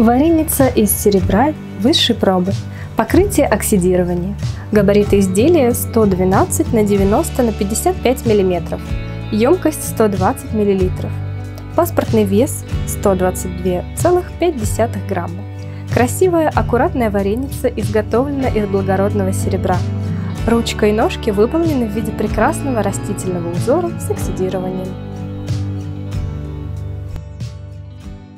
Вареница из серебра высшей пробы. Покрытие оксидирования. Габариты изделия 112 на 90 на 55 мм. Емкость 120 мл. Паспортный вес 122,5 грамма. Красивая, аккуратная вареница изготовлена из благородного серебра. Ручка и ножки выполнены в виде прекрасного растительного узора с оксидированием.